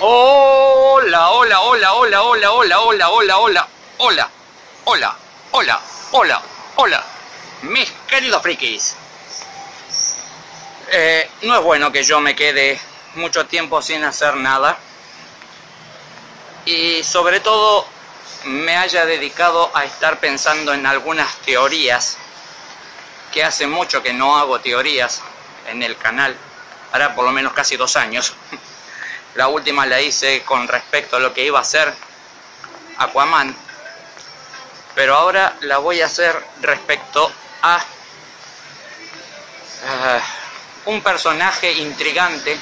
Hola, hola, hola, hola, hola, hola, hola, hola, hola, hola, hola, hola, hola, hola, mis queridos frikis. Eh, no es bueno que yo me quede mucho tiempo sin hacer nada y sobre todo me haya dedicado a estar pensando en algunas teorías que hace mucho que no hago teorías en el canal, ahora por lo menos casi dos años. La última la hice con respecto a lo que iba a ser Aquaman, pero ahora la voy a hacer respecto a uh, un personaje intrigante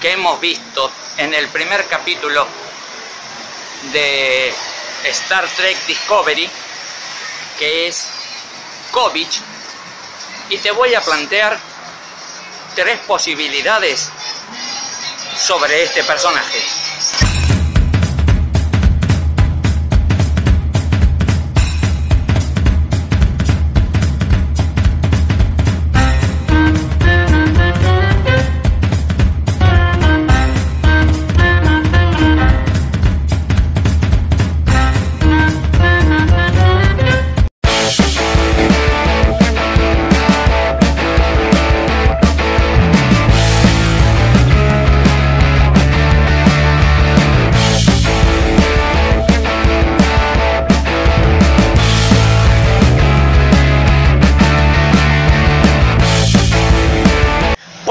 que hemos visto en el primer capítulo de Star Trek Discovery, que es Kovic, y te voy a plantear tres posibilidades sobre este personaje.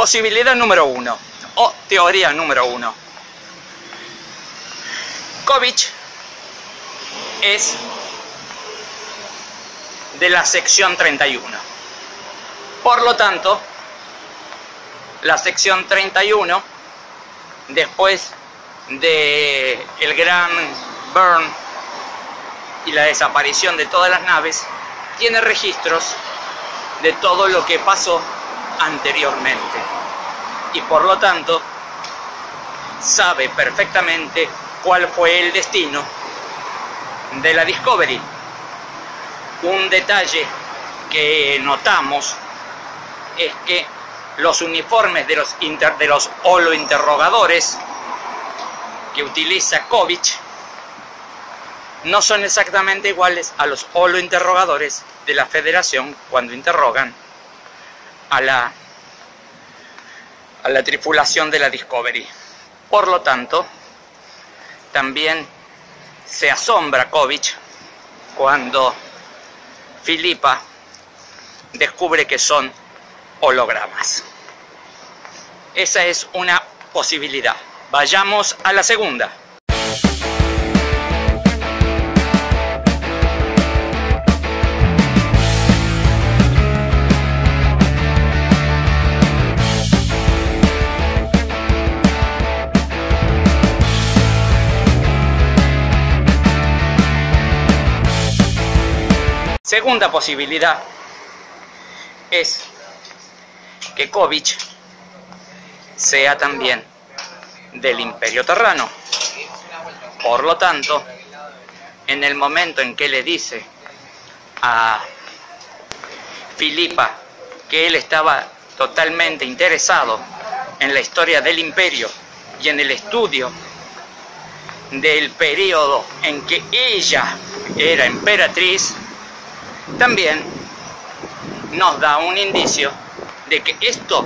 Posibilidad número uno, o teoría número uno. Kovic es de la sección 31. Por lo tanto, la sección 31, después de el gran burn y la desaparición de todas las naves, tiene registros de todo lo que pasó anteriormente y por lo tanto sabe perfectamente cuál fue el destino de la Discovery. Un detalle que notamos es que los uniformes de los, inter, de los que utiliza Kovic no son exactamente iguales a los holo interrogadores de la Federación cuando interrogan a la a la tripulación de la Discovery. Por lo tanto, también se asombra Kovic cuando Filipa descubre que son hologramas. Esa es una posibilidad. Vayamos a la segunda. Segunda posibilidad es que Kovic sea también del Imperio Terrano. Por lo tanto, en el momento en que le dice a Filipa que él estaba totalmente interesado en la historia del imperio y en el estudio del periodo en que ella era emperatriz, también nos da un indicio de que esto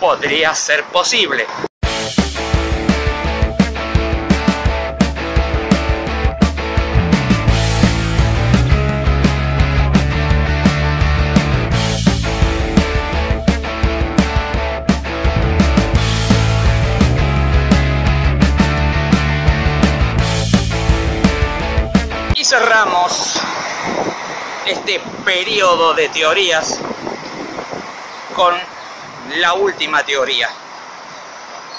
podría ser posible. Y cerramos este periodo de teorías con la última teoría,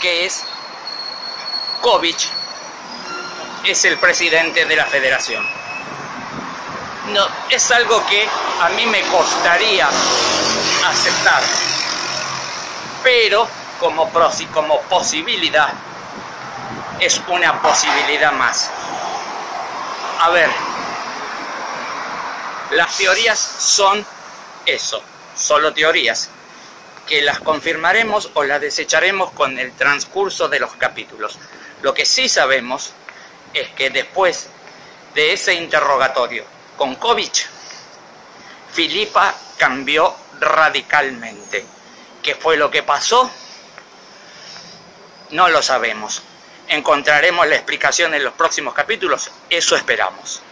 que es Kovic es el presidente de la federación. No, es algo que a mí me costaría aceptar, pero como, como posibilidad es una posibilidad más. A ver, las teorías son eso, solo teorías, que las confirmaremos o las desecharemos con el transcurso de los capítulos. Lo que sí sabemos es que después de ese interrogatorio con Kovic, Filipa cambió radicalmente. ¿Qué fue lo que pasó? No lo sabemos. ¿Encontraremos la explicación en los próximos capítulos? Eso esperamos.